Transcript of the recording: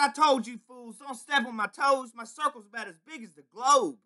I told you fools, don't step on my toes. My circle's about as big as the globe.